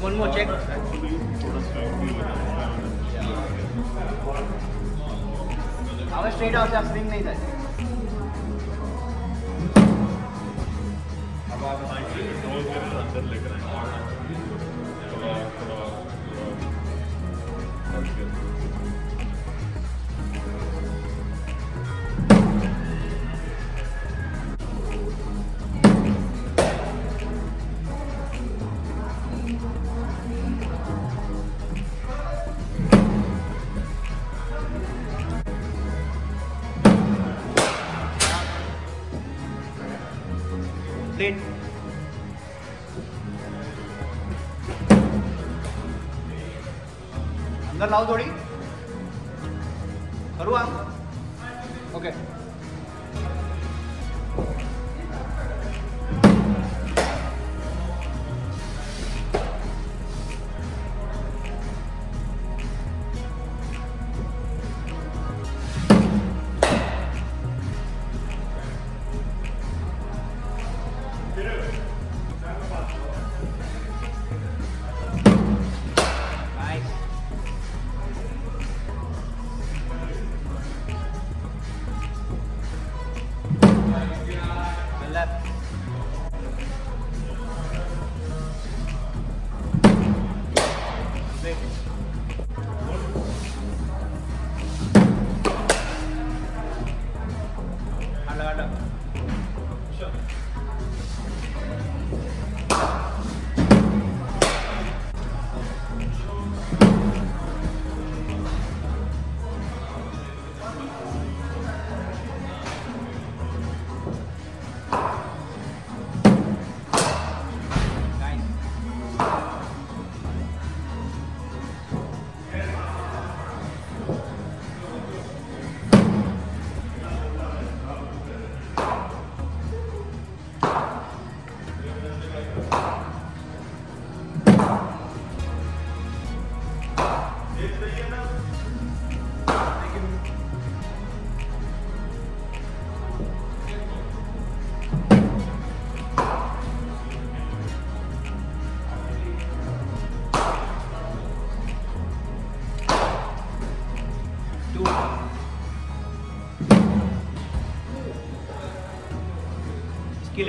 One more check. हमें straight out से आप नहीं करते अब आप तो अंदर लेकर आए लाओ थोड़ी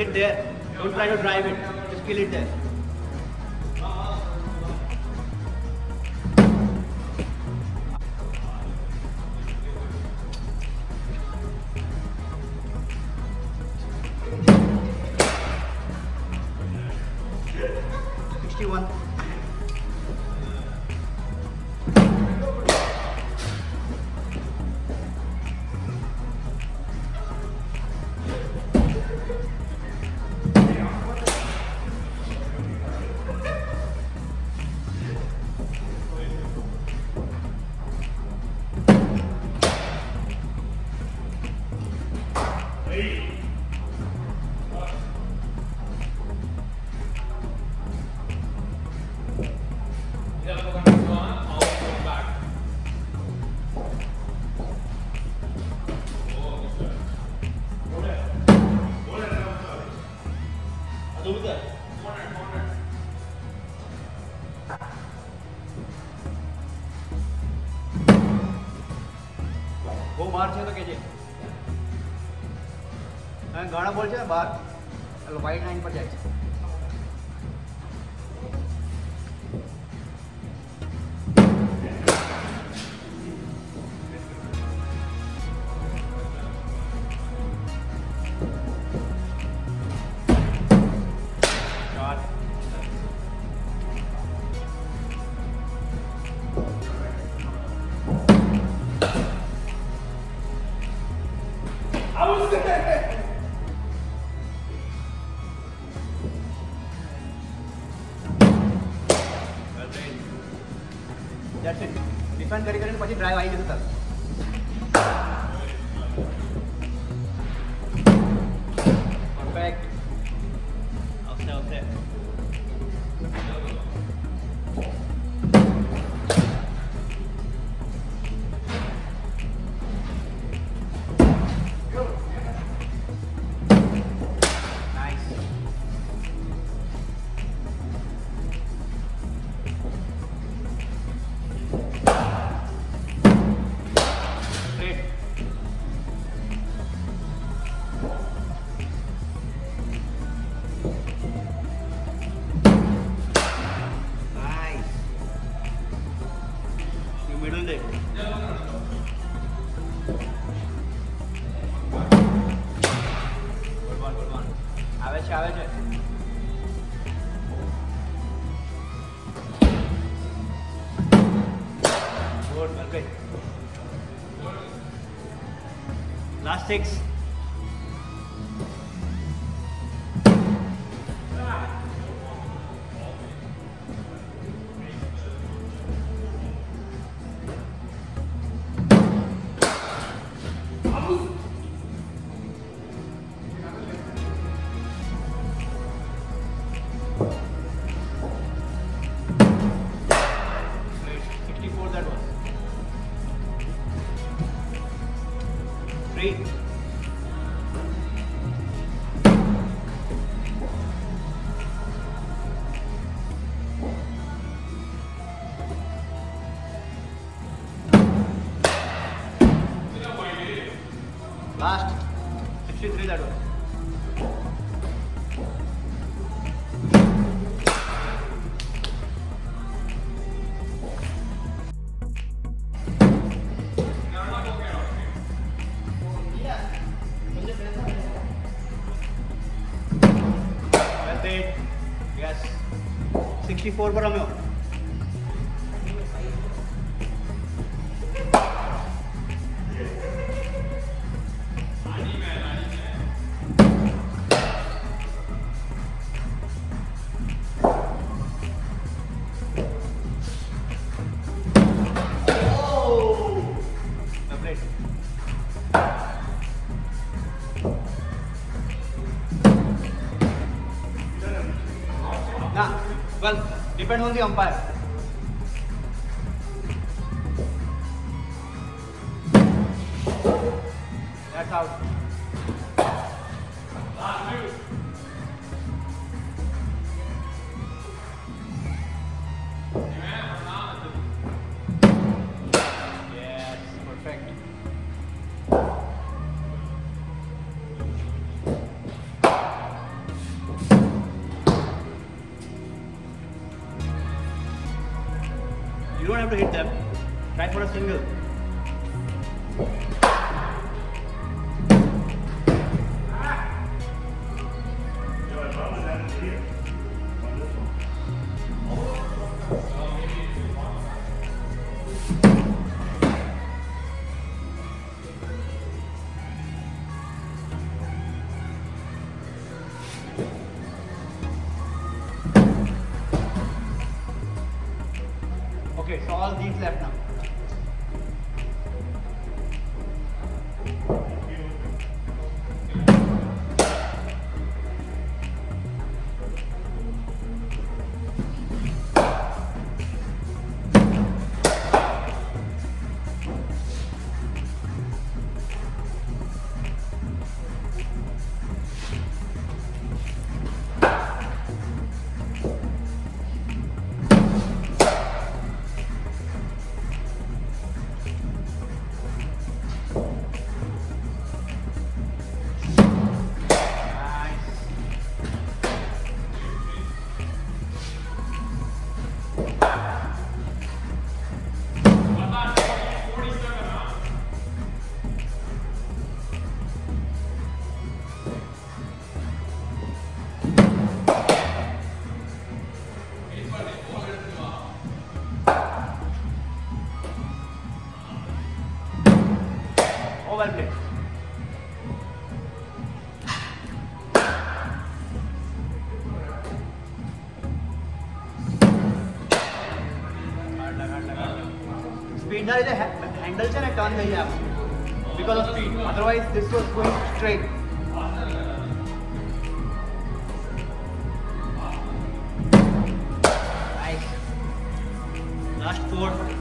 it there. Don't try to drive it. Just kill it there. Sixty-one. trabalho challenge okay. Last six. Sixty four पर हमें well, depend on the umpire. That's out. Yes, Try for the because of speed. Otherwise, this was going straight. Nice. Last four.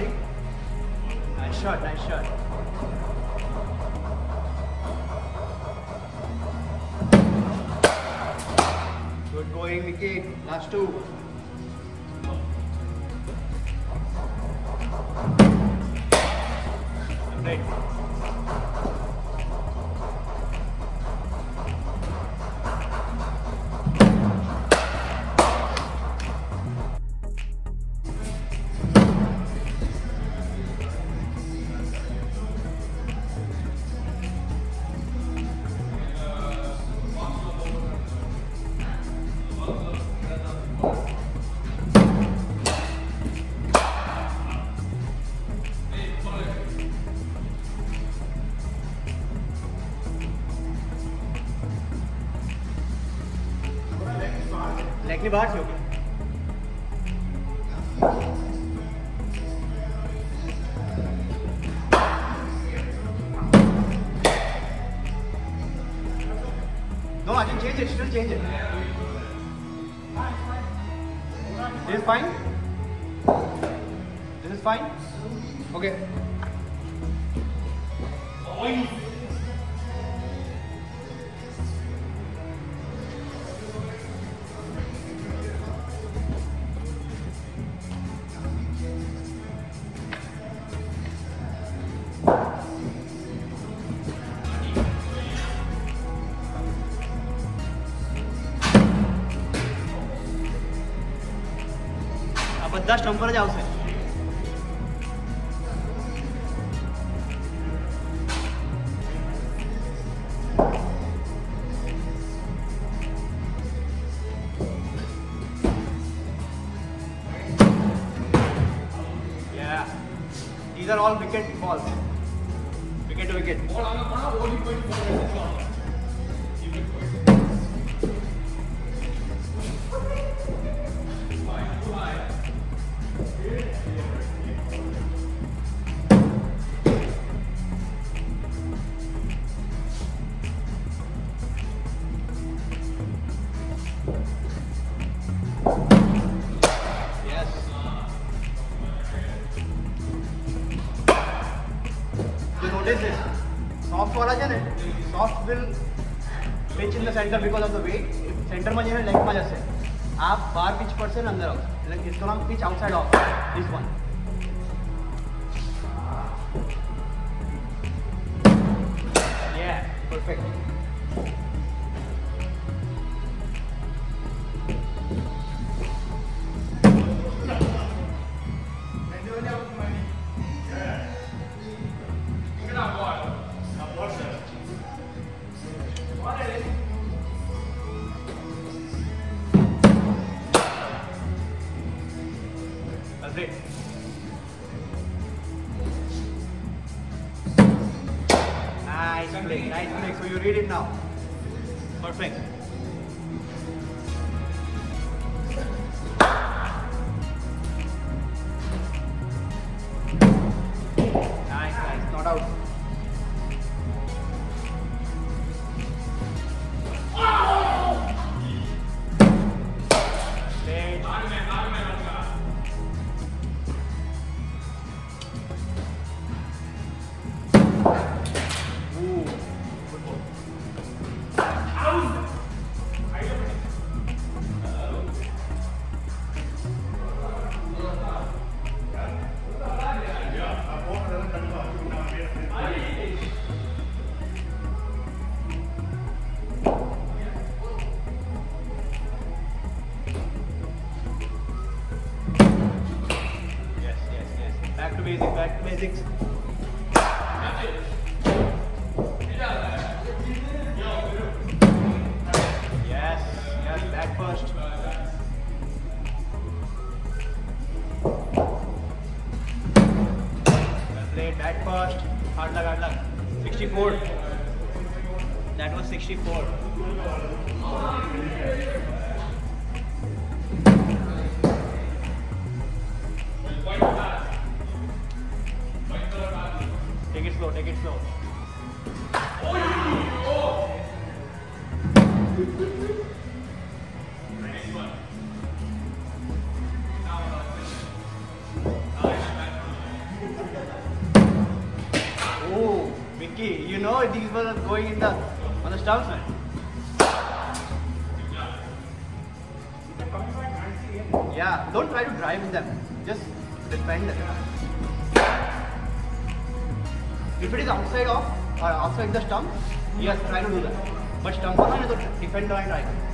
Nice shot, nice shot. Good going, Vicky. Last two. बात होगी No, I can change it. Still change it. This is fine. This is fine. Okay. બધા stump પર જ આવશે Yeah. These are all wicket balls. Wicket to wicket. this is soft वाला છે ને soft will pitch in the center because of the weight સેન્ટરમાં જઈને લેગમાં જશે આ બાર પીચ પડશે ને અંદર આવશે એટલે ઇસકો નામ pitch outside off this one So you read it now. Perfect. For आठ लाख आठ lakh sixty four that was sixty four Vicky, you know these were going in the on the stumps, man. Yeah, don't try to drive them. Just defend them. If it is outside of or outside the stump, yes, try to do that. But stump on is defend and drive.